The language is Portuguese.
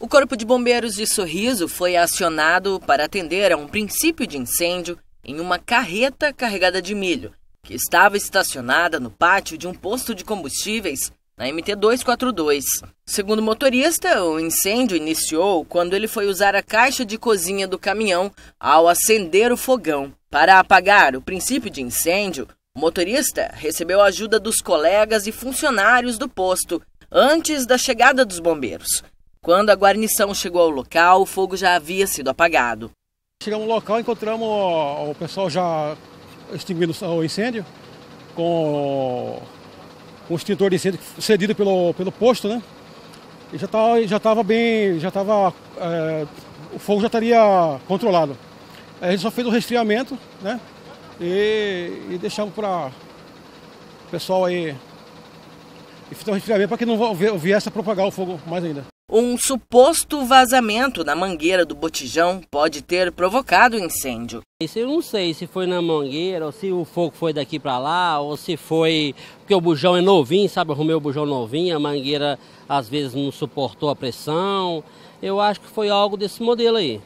O Corpo de Bombeiros de Sorriso foi acionado para atender a um princípio de incêndio em uma carreta carregada de milho, que estava estacionada no pátio de um posto de combustíveis na MT-242. Segundo o motorista, o incêndio iniciou quando ele foi usar a caixa de cozinha do caminhão ao acender o fogão. Para apagar o princípio de incêndio, o motorista recebeu a ajuda dos colegas e funcionários do posto antes da chegada dos bombeiros. Quando a guarnição chegou ao local, o fogo já havia sido apagado. Chegamos no local, encontramos o pessoal já extinguindo o incêndio com o extintor de incêndio cedido pelo, pelo posto, né? E já estava já tava bem, já estava, é, o fogo já estaria controlado. A gente só fez o resfriamento, né? E, e deixamos para o pessoal aí e fizer o resfriamento para que não viesse a propagar o fogo mais ainda. Um suposto vazamento na mangueira do botijão pode ter provocado o incêndio. Isso eu não sei se foi na mangueira, ou se o fogo foi daqui para lá, ou se foi porque o bujão é novinho, sabe? Eu arrumei o bujão novinho, a mangueira às vezes não suportou a pressão. Eu acho que foi algo desse modelo aí.